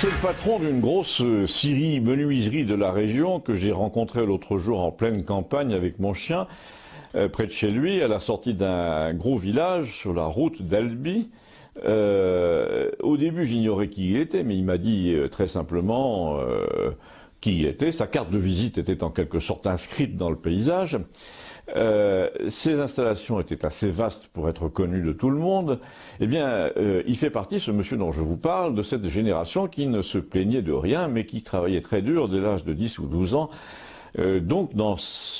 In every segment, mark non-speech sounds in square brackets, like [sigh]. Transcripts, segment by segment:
C'est le patron d'une grosse euh, scierie menuiserie de la région que j'ai rencontré l'autre jour en pleine campagne avec mon chien, euh, près de chez lui, à la sortie d'un gros village sur la route d'Albi. Euh, au début, j'ignorais qui il était, mais il m'a dit très simplement qui il était. Sa carte de visite était en quelque sorte inscrite dans le paysage. Euh, ces installations étaient assez vastes pour être connues de tout le monde. Eh bien, euh, il fait partie, ce monsieur dont je vous parle, de cette génération qui ne se plaignait de rien, mais qui travaillait très dur dès l'âge de 10 ou 12 ans. Euh, donc, dans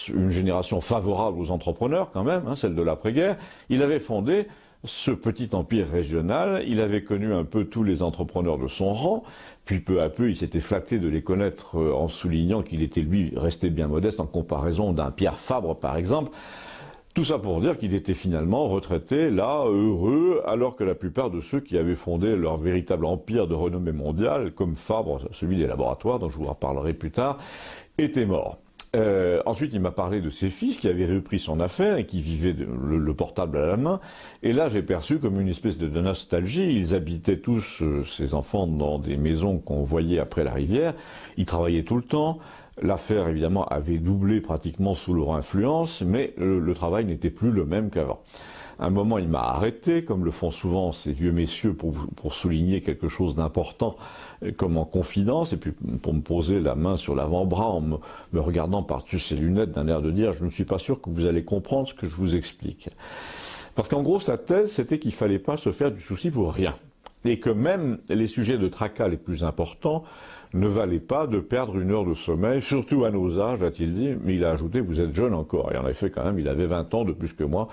une génération favorable aux entrepreneurs, quand même, hein, celle de l'après-guerre, il avait fondé ce petit empire régional. Il avait connu un peu tous les entrepreneurs de son rang, puis peu à peu il s'était flatté de les connaître euh, en soulignant qu'il était lui resté bien modeste en comparaison d'un Pierre Fabre par exemple. Tout ça pour dire qu'il était finalement retraité, là, heureux, alors que la plupart de ceux qui avaient fondé leur véritable empire de renommée mondiale, comme Fabre, celui des laboratoires, dont je vous reparlerai plus tard, étaient morts. Euh, ensuite, il m'a parlé de ses fils qui avaient repris son affaire et qui vivaient le, portable à la main. Et là, j'ai perçu comme une espèce de, nostalgie. Ils habitaient tous, euh, ces enfants, dans des maisons qu'on voyait après la rivière. Ils travaillaient tout le temps. L'affaire, évidemment, avait doublé pratiquement sous leur influence, mais le travail n'était plus le même qu'avant un moment, il m'a arrêté, comme le font souvent ces vieux messieurs, pour, souligner quelque chose d'important, euh, comme en confidence, et puis pour me poser la main sur l'avant-bras en me, regardant par-dessus ses lunettes d'un air de dire je ne suis pas sûr que vous allez comprendre ce que je vous explique. Parce qu'en gros, sa thèse, c'était qu'il fallait pas se faire du souci pour rien. Et que même les sujets de tracas les plus importants ne valaient pas de perdre une heure de sommeil, [laughs] surtout à nos âges, a-t-il dit. Mais il a ajouté, vous êtes jeune encore. Et en effet, quand même, il avait 20 ans de plus que moi.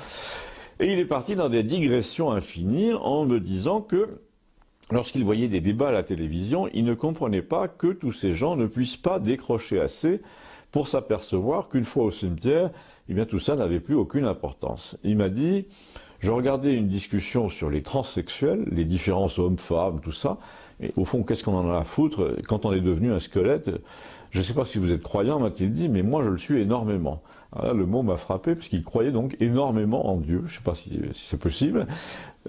Et il est parti dans des digressions infinies en me disant que lorsqu'il voyait des débats à la télévision, il ne comprenait pas que tous ces gens ne puissent pas décrocher assez pour s'apercevoir qu'une fois au cimetière, eh bien tout ça n'avait plus aucune importance. Il m'a dit, je regardais une discussion sur les transsexuels, les différences hommes-femmes, tout ça, et au fond, qu'est-ce qu'on en a à foutre? Quand on est devenu un squelette Je ne sais pas si vous êtes croyant, m'a-t-il dit, mais moi je le suis énormément. Ah, le mot m'a frappé puisqu'il croyait donc énormément en Dieu. Je ne sais pas si, c'est possible,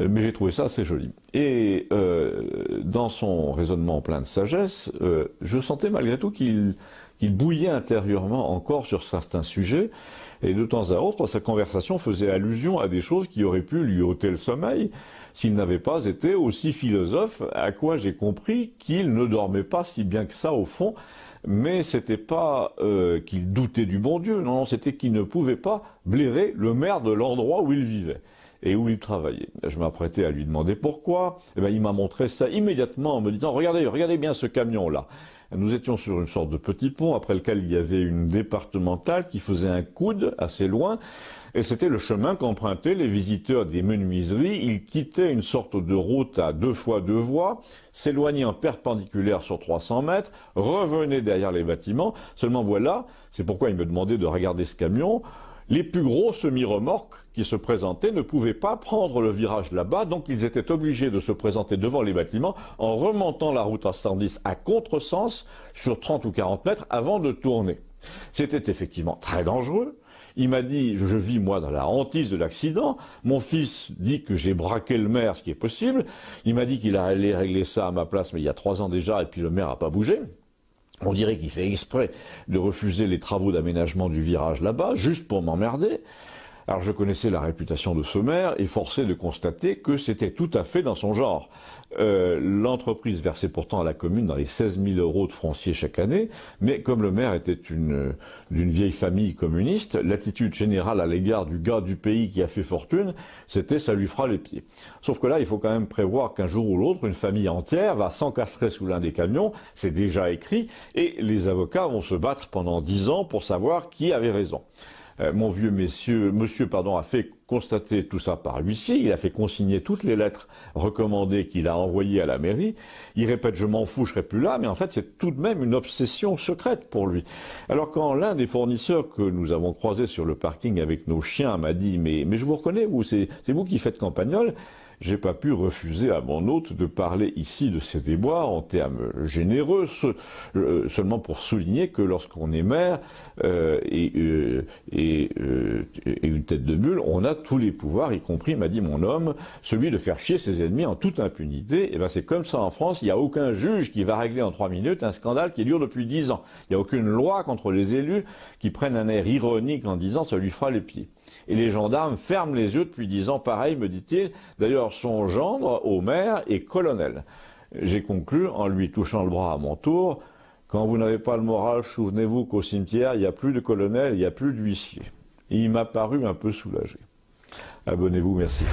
euh, mais j'ai trouvé ça assez joli. Et euh, dans son raisonnement plein de sagesse, euh, je sentais malgré tout qu'il bouillait intérieurement encore sur certains sujets. Et de temps à autre, sa conversation faisait allusion à des choses qui auraient pu lui ôter le sommeil s'il n'avait pas été aussi philosophe, à quoi j'ai compris qu'il ne dormait pas si bien que ça au fond, mais c'était pas euh, qu'il doutait du bon Dieu, non, c'était qu'il ne pouvait pas blairer le maire de l'endroit où il vivait et où il travaillait. Je m'apprêtais à lui demander pourquoi. Et eh ben, il m'a montré ça immédiatement en me disant regardez, regardez bien ce camion là. Nous étions sur une sorte de petit pont après lequel il y avait une départementale qui faisait un coude assez loin. Et c'était le chemin qu'empruntaient les visiteurs des menuiseries. Ils quittaient une sorte de route à deux fois deux voies, s'éloignaient en perpendiculaire sur 300 mètres, revenaient derrière les bâtiments. Seulement voilà, c'est pourquoi il me demandait de regarder ce camion. Les plus gros semi-remorques qui se présentaient ne pouvaient pas prendre le virage là-bas, donc ils étaient obligés de se présenter devant les bâtiments en remontant la route à 110 à contresens sur 30 ou 40 mètres avant de tourner. C'était effectivement très dangereux. Il m'a dit, je vis moi dans la hantise de l'accident. Mon fils dit que j'ai braqué le maire, ce qui est possible. Il m'a dit qu'il allait régler ça à ma place, mais il y a trois ans déjà, et puis le maire n'a pas bougé. On dirait qu'il fait exprès de refuser les travaux d'aménagement du virage là-bas, juste pour m'emmerder. Alors je connaissais la réputation de ce maire et forcé de constater que c'était tout à fait dans son genre. Euh, l'entreprise versait pourtant à la commune dans les 16 000 euros de foncier chaque année, mais comme le maire était d'une vieille famille communiste, l'attitude générale à l'égard du gars du pays qui a fait fortune, c'était ça lui fera les pieds. Sauf que là, il faut quand même prévoir qu'un jour ou l'autre, une famille entière va s'encastrer sous l'un des camions, c'est déjà écrit, et les avocats vont se battre pendant dix ans pour savoir qui avait raison. Euh, mon vieux monsieur, monsieur pardon, a fait constater tout ça par huissier, il a fait consigner toutes les lettres recommandées qu'il a envoyées à la mairie. Il répète je m'en fous, je serai plus là, mais en fait c'est tout de même une obsession secrète pour lui. Alors quand l'un des fournisseurs que nous avons croisé sur le parking avec nos chiens m'a dit mais, mais je vous reconnais, vous, c'est vous qui faites campagnol, j'ai pas pu refuser à mon hôte de parler ici de ces déboires en termes généreux, euh, seulement pour souligner que lorsqu'on est maire euh, et, euh, et, une tête de mule, on a tous les pouvoirs, y compris, m'a dit mon homme, celui de faire chier ses ennemis en toute impunité. Et ben c'est comme ça en France, il n'y a aucun juge qui va régler en trois minutes un scandale qui dure depuis dix ans. Il n'y a aucune loi contre les élus qui prennent un air ironique en disant ça lui fera les pieds. Et les gendarmes ferment les yeux depuis dix ans, pareil, me dit-il. D'ailleurs, son gendre, au maire, est colonel. J'ai conclu en lui touchant le bras à mon tour. Quand vous n'avez pas le moral, souvenez-vous qu'au cimetière, il n'y a plus de colonel, il n'y a plus d'huissier. Il m'a paru un peu soulagé. Abonnez-vous, merci.